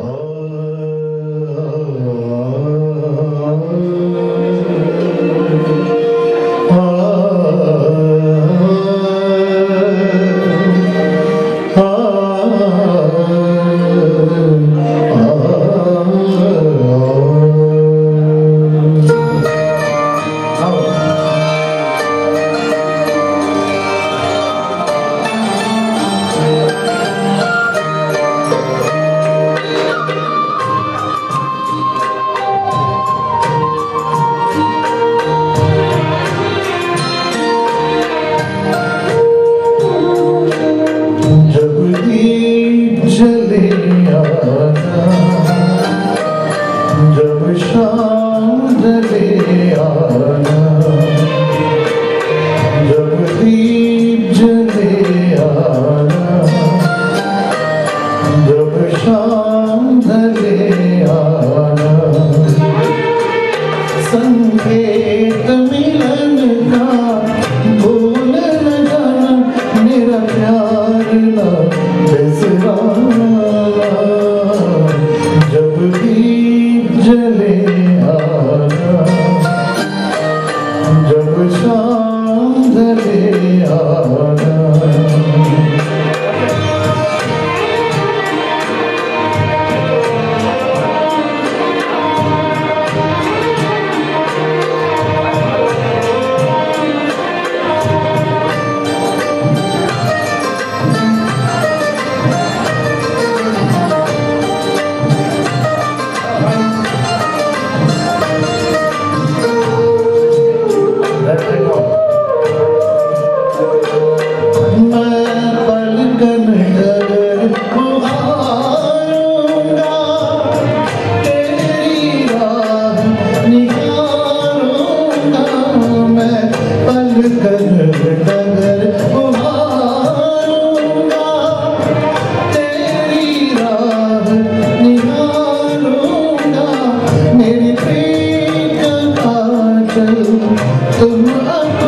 जब जब शाम ढले आना Oh.